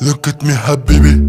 Look at me habibi.